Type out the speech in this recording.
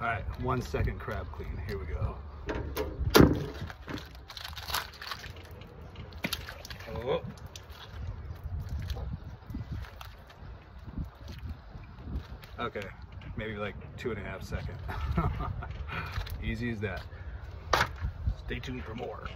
All right, one second crab clean. Here we go. Oh. Okay, maybe like two and a half second. Easy as that. Stay tuned for more.